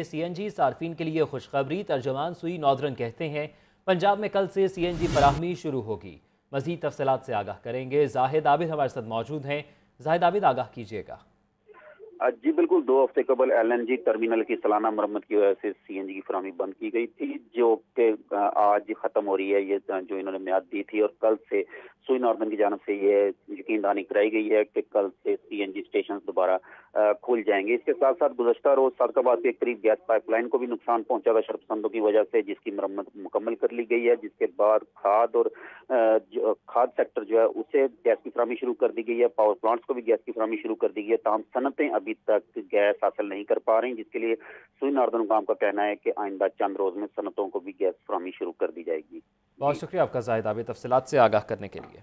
C N G सार्फिन के लिए खुशखबरी तर्जमान सुई नॉर्दर्न कहते हैं, पंजाब में कल से सी एन जी फराहमी शुरू होगी। मजीद तफसलत से आगाह करेंगे। जाहिद आबिद हमारे साथ मौजूद हैं। जाहिद आबिद, आगाह कीजिएगा। जी, बिल्कुल, दो हफ़्ते कबल एलएनजी टर्मिनल की सालाना मरम्मत की वजह से सीएनजी की फरहमी बंद की गई थी, जो कि आज खत्म हो रही है, ये, जो इन्होंने म्याद दी थी और कल से सुई नॉर्दन की जानब से ये यकीन दहानी कराई गई है कि कल से सी एन जी स्टेशन दोबारा खुल जाएँगे। इसके साथ साथ गुजशत रोज सादकाबाद के करीब गैस पाइपलाइन को भी नुकसान पहुँचा था शर्पसंदों की वजह से, जिसकी मरम्मत मुकम्मल कर ली गई है। जिसके बाद खाद और खाद सेक्टर जो है, उसे गैस की फरहमी शुरू कर दी गई है। पावर प्लांट्स को भी गैस की फरहमी शुरू कर दी गई है। तमाम सनतें अभी तक गैस हासिल नहीं कर पा रही, जिसके लिए सुई नार्दन काम का कहना है कि आइंदा चंद रोज में सनतों को भी गैस फरहमी शुरू कर दी जाएगी। बहुत शुक्रिया आपका जाहिद आबी तफसलत से आगाह करने के लिए।